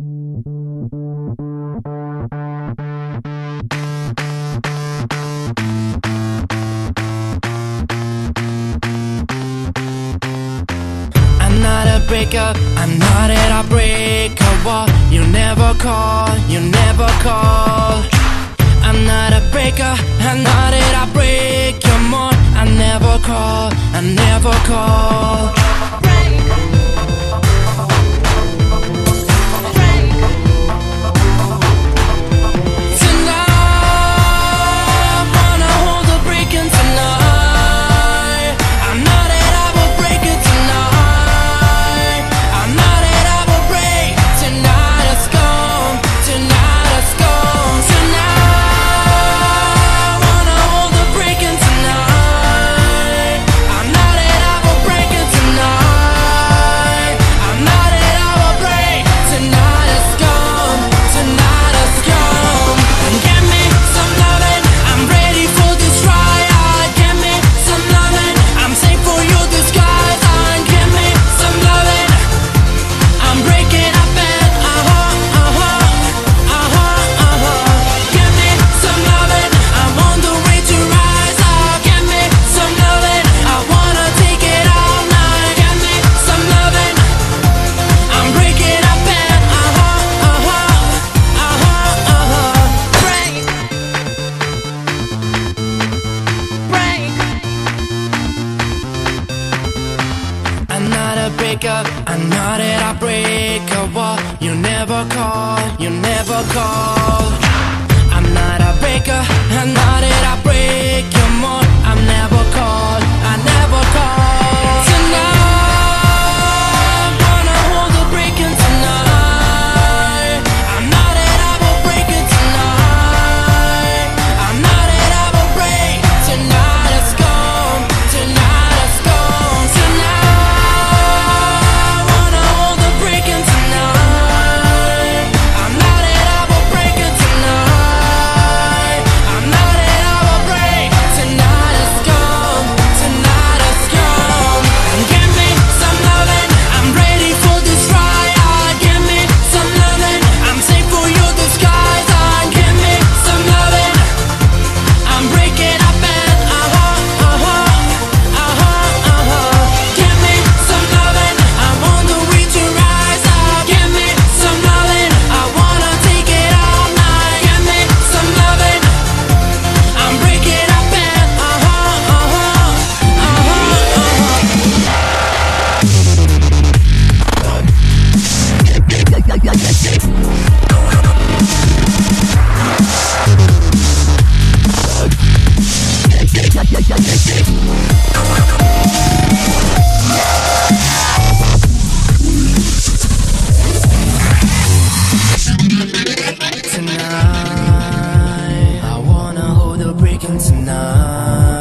I'm not a breaker. I'm not at a break a wall You never call, you never call. I'm not a breaker, I'm not at a break You're more I never call, I never call. wake up. I know that I break a wall You never call, you never call. mar.